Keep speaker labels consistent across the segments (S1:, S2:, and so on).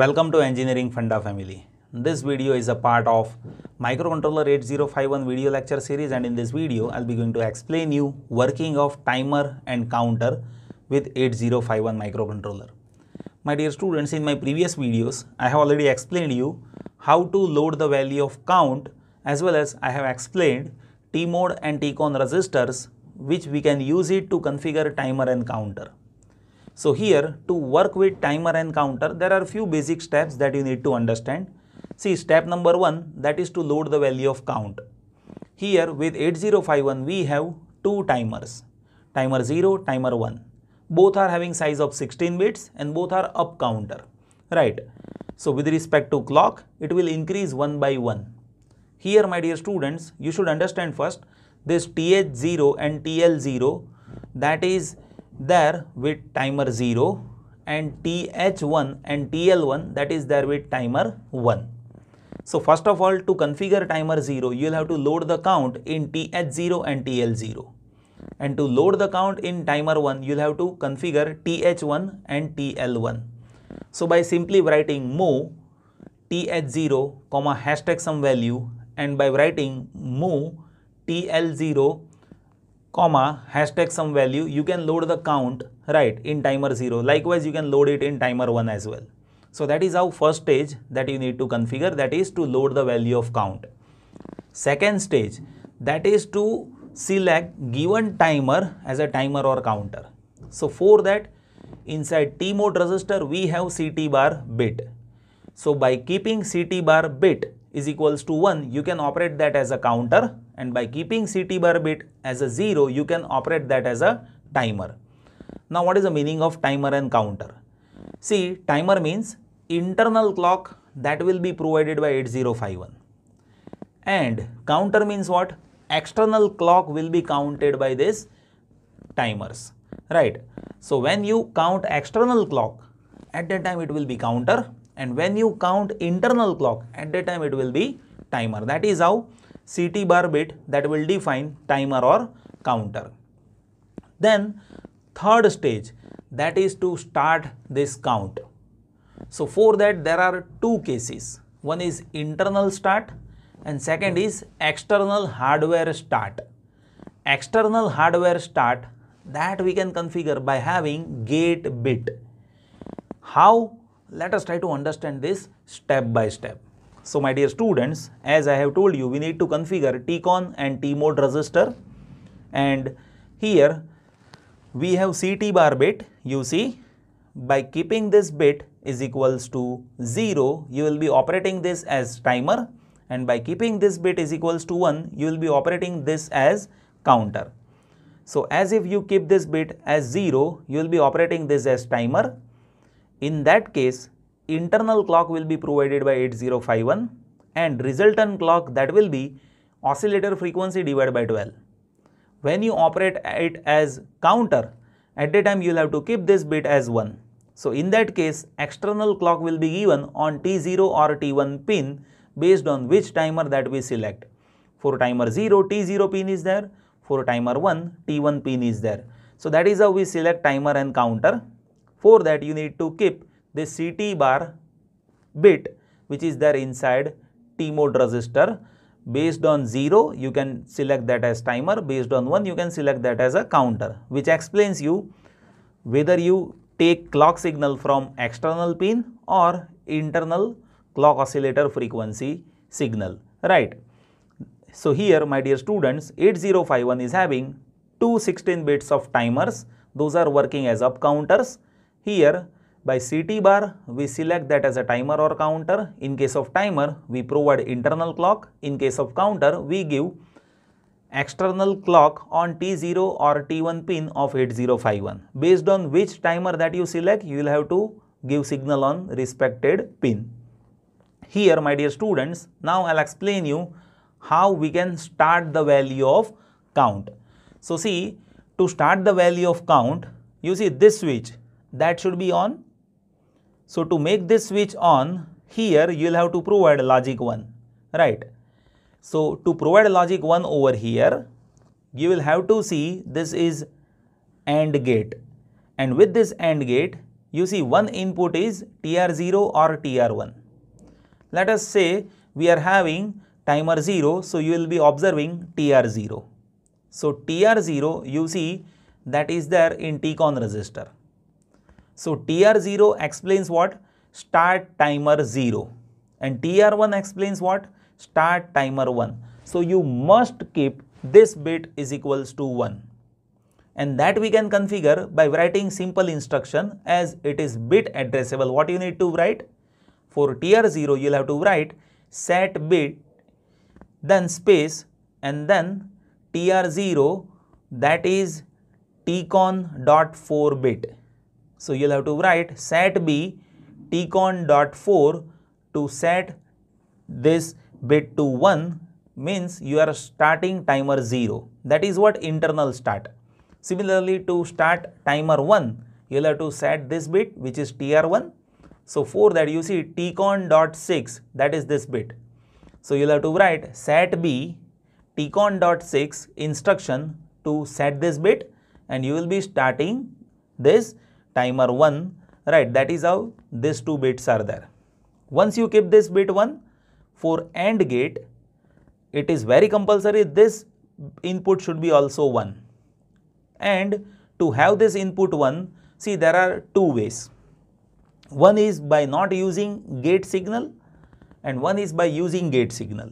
S1: Welcome to Engineering Funda family. This video is a part of Microcontroller 8051 video lecture series and in this video I'll be going to explain you working of timer and counter with 8051 microcontroller. My dear students, in my previous videos I have already explained you how to load the value of count as well as I have explained TMOD and TCON registers which we can use it to configure timer and counter. So here to work with timer and counter there are few basic steps that you need to understand. See step number 1 that is to load the value of count. Here with 8051 we have two timers timer 0 timer 1 both are having size of 16 bits and both are up counter right. So with respect to clock it will increase one by one. Here my dear students you should understand first this TH0 and TL0 that is there with timer 0 and TH1 and TL1 that is there with timer 1. So first of all to configure timer 0 you will have to load the count in TH0 and TL0 and to load the count in timer 1 you will have to configure TH1 and TL1. So by simply writing move TH0 comma hashtag some value and by writing move TL0 comma hashtag some value you can load the count right in timer 0 likewise you can load it in timer 1 as well. So that is how first stage that you need to configure that is to load the value of count. Second stage that is to select given timer as a timer or counter. So for that inside t mode register we have ct bar bit. So by keeping ct bar bit is equals to 1 you can operate that as a counter and by keeping CT bar bit as a 0 you can operate that as a timer. Now what is the meaning of timer and counter? See timer means internal clock that will be provided by 8051 and counter means what? External clock will be counted by this timers right. So when you count external clock at that time it will be counter and when you count internal clock at that time it will be timer that is how CT bar bit that will define timer or counter. Then third stage that is to start this count. So for that there are two cases. One is internal start and second is external hardware start. External hardware start that we can configure by having gate bit. How? Let us try to understand this step by step. So my dear students, as I have told you, we need to configure TCON and TMOD register and here we have CT bar bit, you see, by keeping this bit is equals to 0, you will be operating this as timer and by keeping this bit is equals to 1, you will be operating this as counter. So as if you keep this bit as 0, you will be operating this as timer. In that case, internal clock will be provided by 8051 and resultant clock that will be oscillator frequency divided by 12. When you operate it as counter, at that time you will have to keep this bit as 1. So in that case, external clock will be given on T0 or T1 pin based on which timer that we select. For timer 0, T0 pin is there. For timer 1, T1 pin is there. So that is how we select timer and counter. For that you need to keep this CT bar bit which is there inside T mode register. Based on 0 you can select that as timer. Based on 1 you can select that as a counter which explains you whether you take clock signal from external pin or internal clock oscillator frequency signal right. So here my dear students 8051 is having two 16 bits of timers. Those are working as up counters. Here by CT bar, we select that as a timer or counter. In case of timer, we provide internal clock. In case of counter, we give external clock on T0 or T1 pin of 8051. Based on which timer that you select, you will have to give signal on respected pin. Here, my dear students, now I'll explain you how we can start the value of count. So see, to start the value of count, you see this switch that should be on so to make this switch on, here you will have to provide a logic 1, right. So to provide a logic 1 over here, you will have to see this is AND gate and with this AND gate, you see one input is TR0 or TR1. Let us say we are having timer 0, so you will be observing TR0. So TR0 you see that is there in TCON register. So TR0 explains what? Start timer 0 and TR1 explains what? Start timer 1. So you must keep this bit is equals to 1 and that we can configure by writing simple instruction as it is bit addressable. What you need to write? For TR0 you will have to write set bit then space and then TR0 that is tcon dot 4 bit. So you'll have to write SETB tcon dot 4 to set this bit to 1 means you are starting timer 0. That is what internal start. Similarly to start timer 1 you'll have to set this bit which is tr1. So for that you see tcon dot 6 that is this bit. So you'll have to write SETB tcon dot 6 instruction to set this bit and you will be starting this timer 1 right that is how these two bits are there. Once you keep this bit 1 for AND gate it is very compulsory this input should be also 1 and to have this input 1 see there are two ways. One is by not using gate signal and one is by using gate signal.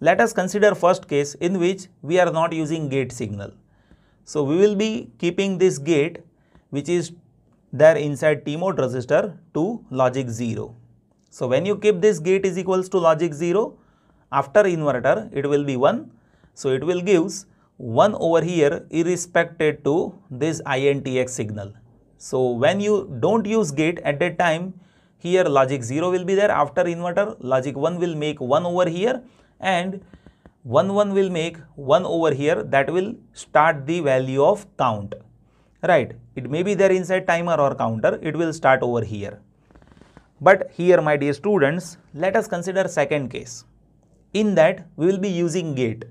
S1: Let us consider first case in which we are not using gate signal. So we will be keeping this gate which is there inside T mode register to logic 0. So when you keep this gate is equals to logic 0 after inverter it will be 1. So it will gives 1 over here irrespective to this INTX signal. So when you don't use gate at that time here logic 0 will be there after inverter logic 1 will make 1 over here and 1 1 will make 1 over here that will start the value of count right. It may be there inside timer or counter. It will start over here. But here my dear students let us consider second case. In that we will be using gate.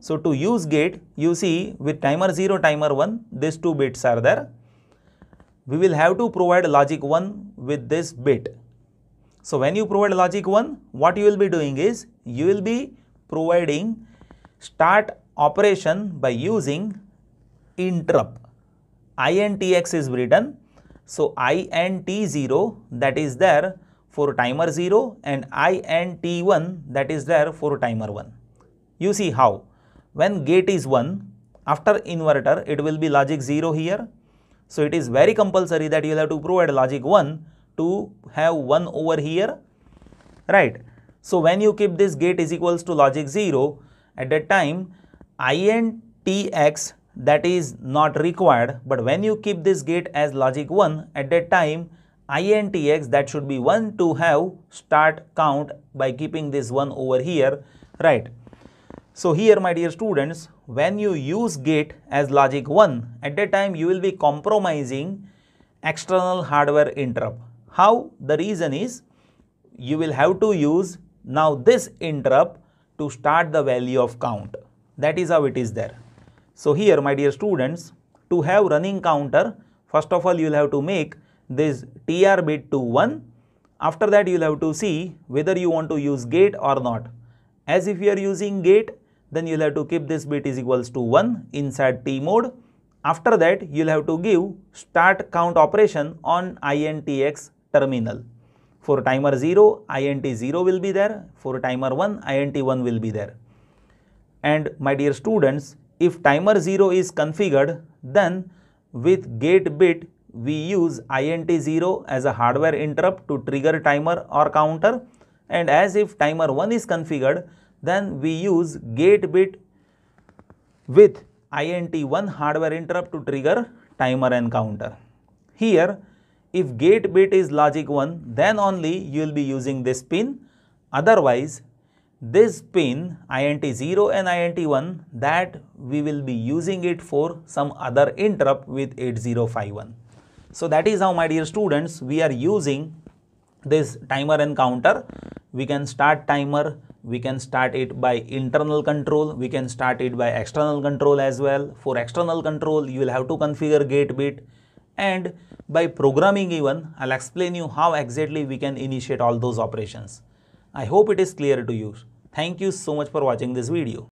S1: So to use gate you see with timer 0 timer 1 these two bits are there. We will have to provide logic 1 with this bit. So when you provide logic 1, what you will be doing is, you will be providing start operation by using interrupt. INTX is written. So INT0 that is there for timer 0 and INT1 that is there for timer 1. You see how? When gate is 1, after inverter it will be logic 0 here so it is very compulsory that you will have to provide logic 1 to have 1 over here, right. So when you keep this gate is equals to logic 0, at that time INTX that is not required, but when you keep this gate as logic 1, at that time INTX that should be 1 to have start count by keeping this 1 over here, right. So here my dear students, when you use gate as logic 1, at that time you will be compromising external hardware interrupt. How? The reason is you will have to use now this interrupt to start the value of count. That is how it is there. So here my dear students, to have running counter, first of all you will have to make this TR bit to 1. After that you will have to see whether you want to use gate or not. As if you are using gate, then you'll have to keep this bit is equals to 1 inside TMOD. After that, you'll have to give start count operation on INTX terminal. For timer 0, INT 0 will be there. For timer 1, INT 1 will be there. And my dear students, if timer 0 is configured, then with gate bit, we use INT 0 as a hardware interrupt to trigger timer or counter. And as if timer 1 is configured, then we use gate bit with INT1 hardware interrupt to trigger timer and counter. Here, if gate bit is logic 1, then only you will be using this pin. Otherwise, this pin INT0 and INT1 that we will be using it for some other interrupt with 8051. So that is how my dear students we are using this timer and counter. We can start timer we can start it by internal control we can start it by external control as well for external control you will have to configure gate bit and by programming even I'll explain you how exactly we can initiate all those operations. I hope it is clear to you. Thank you so much for watching this video.